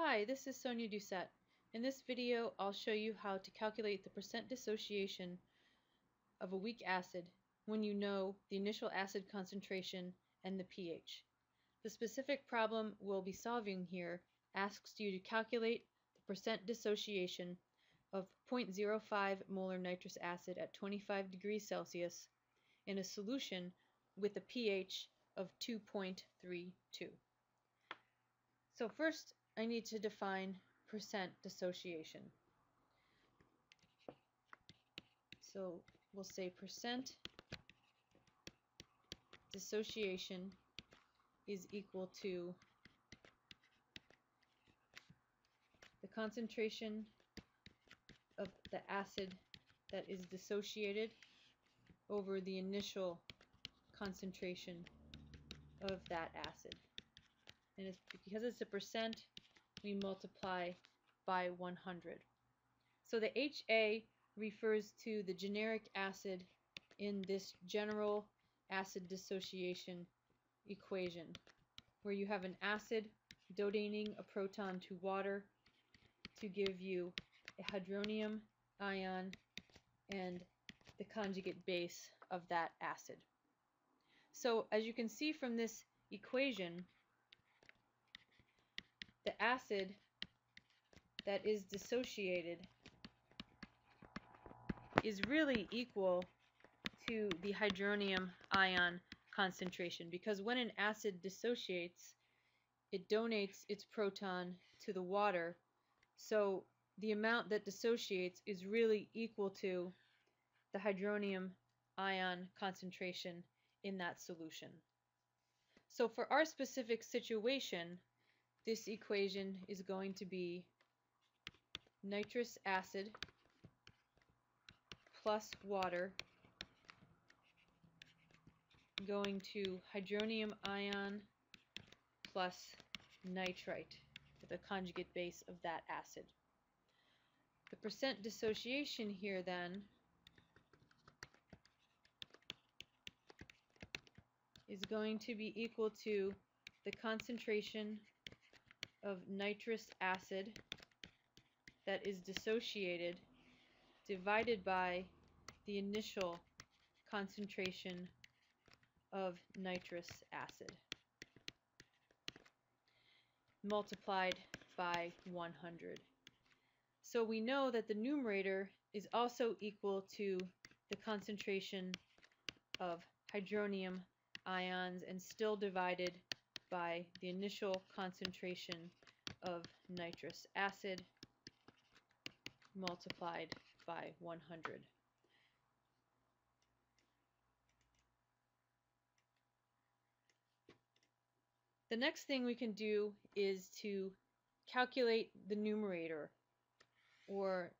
Hi, this is Sonia Doucette. In this video, I'll show you how to calculate the percent dissociation of a weak acid when you know the initial acid concentration and the pH. The specific problem we'll be solving here asks you to calculate the percent dissociation of 0.05 molar nitrous acid at 25 degrees Celsius in a solution with a pH of 2.32. So first I need to define percent dissociation. So we'll say percent dissociation is equal to the concentration of the acid that is dissociated over the initial concentration of that acid. And it's because it's a percent, we multiply by 100. So the HA refers to the generic acid in this general acid dissociation equation where you have an acid donating a proton to water to give you a hydronium ion and the conjugate base of that acid. So as you can see from this equation, acid that is dissociated is really equal to the hydronium ion concentration because when an acid dissociates it donates its proton to the water so the amount that dissociates is really equal to the hydronium ion concentration in that solution. So for our specific situation this equation is going to be nitrous acid plus water going to hydronium ion plus nitrite, the conjugate base of that acid. The percent dissociation here then is going to be equal to the concentration of nitrous acid that is dissociated divided by the initial concentration of nitrous acid multiplied by 100. So we know that the numerator is also equal to the concentration of hydronium ions and still divided by the initial concentration of nitrous acid multiplied by 100. The next thing we can do is to calculate the numerator or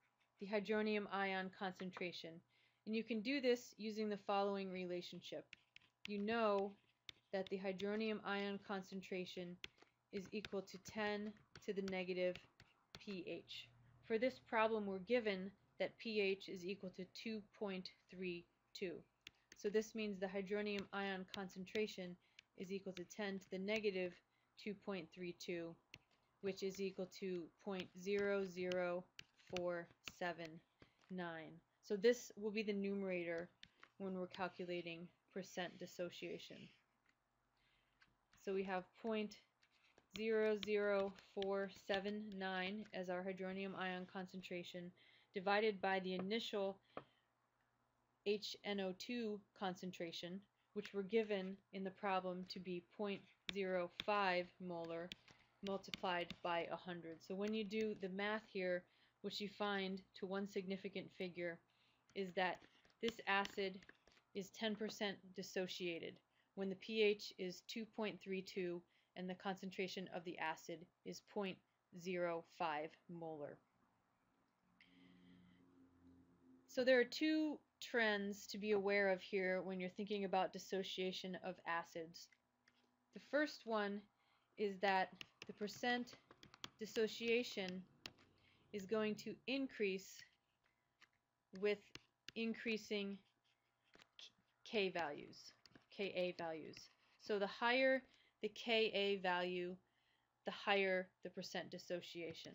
the hydronium ion concentration. And you can do this using the following relationship. You know that the hydronium ion concentration is equal to 10 to the negative pH. For this problem we're given that pH is equal to 2.32. So this means the hydronium ion concentration is equal to 10 to the negative 2.32 which is equal to 0.00479. So this will be the numerator when we're calculating percent dissociation. So we have 0.00479 as our hydronium ion concentration divided by the initial HNO2 concentration, which were given in the problem to be 0.05 molar multiplied by 100. So when you do the math here, what you find to one significant figure is that this acid is 10% dissociated when the pH is 2.32 and the concentration of the acid is 0.05 molar. So there are two trends to be aware of here when you're thinking about dissociation of acids. The first one is that the percent dissociation is going to increase with increasing K values. Ka values. So the higher the Ka value, the higher the percent dissociation.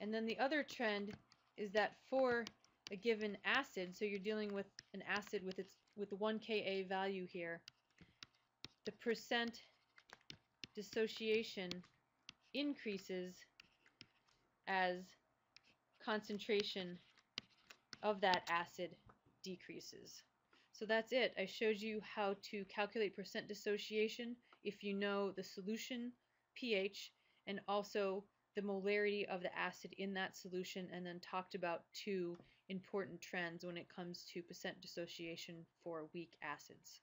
And then the other trend is that for a given acid, so you're dealing with an acid with its with the 1 Ka value here, the percent dissociation increases as concentration of that acid decreases. So that's it. I showed you how to calculate percent dissociation if you know the solution pH and also the molarity of the acid in that solution and then talked about two important trends when it comes to percent dissociation for weak acids.